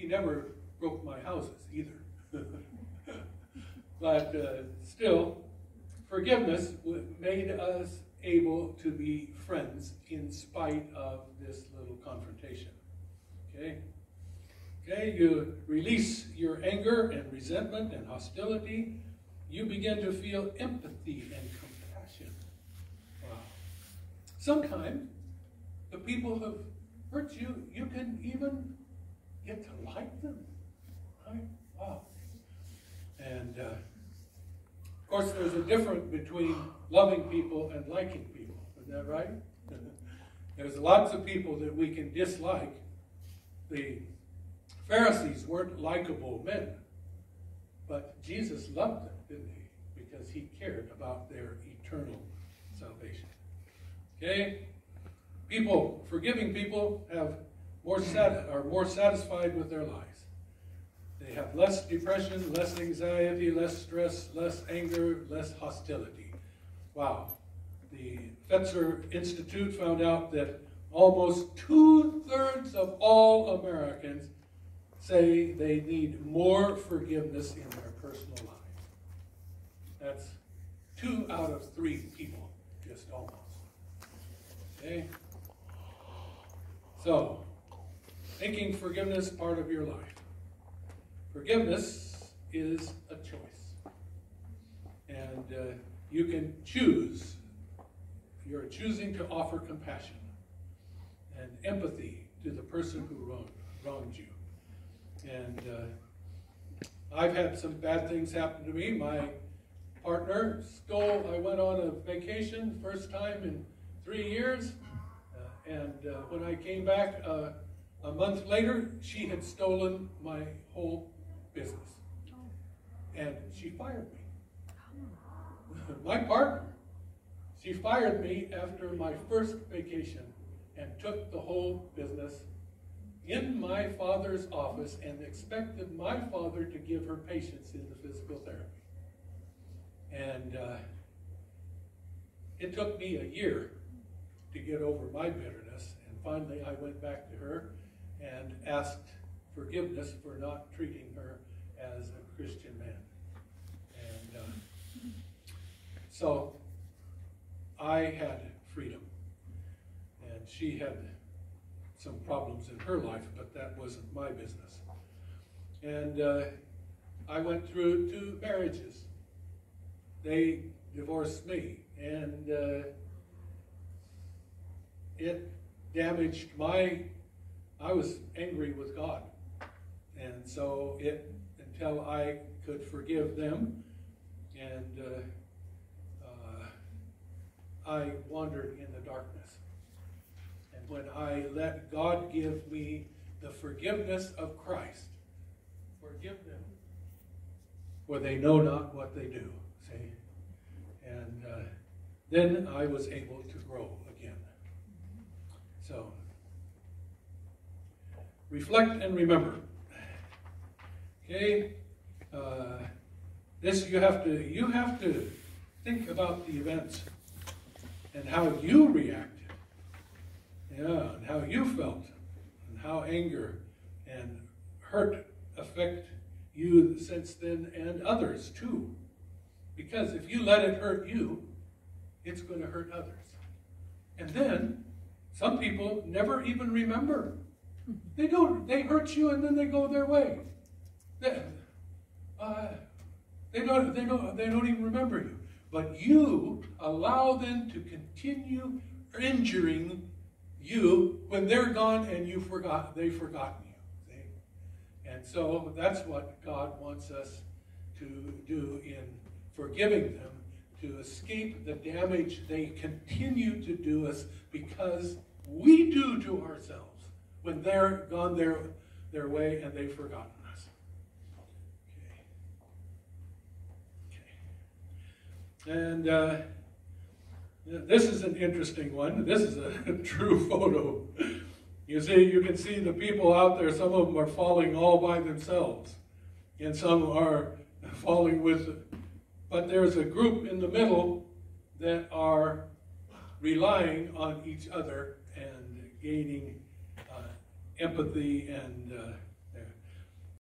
he never broke my houses either. but uh, still, forgiveness made us able to be friends in spite of this little confrontation. Okay? Okay, you release your anger and resentment and hostility. You begin to feel empathy and compassion. Wow. Sometimes the people have hurt you, you can even get to like them. Right? Wow. And uh, of course, there's a difference between loving people and liking people. Isn't that right? there's lots of people that we can dislike. The Pharisees weren't likable men, but Jesus loved them, didn't he? Because he cared about their eternal salvation. Okay? People, forgiving people have more are more satisfied with their lives. They have less depression, less anxiety, less stress, less anger, less hostility. Wow. The Fetzer Institute found out that almost two thirds of all Americans say they need more forgiveness in their personal life. That's two out of three people, just almost. Okay? So, making forgiveness part of your life. Forgiveness is a choice. And uh, you can choose. You're choosing to offer compassion and empathy to the person who wronged, wronged you. And uh, I've had some bad things happen to me. My partner stole, I went on a vacation, first time in three years. Uh, and uh, when I came back uh, a month later, she had stolen my whole business. And she fired me. my partner, she fired me after my first vacation and took the whole business in my father's office and expected my father to give her patients in the physical therapy. And uh, it took me a year to get over my bitterness. And finally, I went back to her and asked forgiveness for not treating her as a Christian man. And uh, so I had freedom. And she had some problems in her life, but that wasn't my business. And uh, I went through two marriages. They divorced me, and uh, it damaged my. I was angry with God, and so it until I could forgive them, and uh, uh I wandered in the darkness And when I let God give me the forgiveness of Christ. Forgive them, for they know not what they do. See? And uh, then I was able to grow again. So, reflect and remember. Okay? Uh, this you have to you have to think about the events and how you reacted. yeah, and how you felt, and how anger and hurt affect you since then and others too. Because if you let it hurt you, it's going to hurt others. And then some people never even remember. They don't. They hurt you and then they go their way. They, uh, they don't. They don't. They don't even remember you. But you allow them to continue injuring you when they're gone and you forgot they've forgotten you. See? And so that's what God wants us to do in forgiving them to escape the damage they continue to do us because we do to ourselves when they're gone their, their way and they've forgotten us. Okay. Okay. And uh, this is an interesting one. This is a true photo. You see, you can see the people out there, some of them are falling all by themselves, and some are falling with, but there's a group in the middle that are relying on each other and gaining empathy and uh,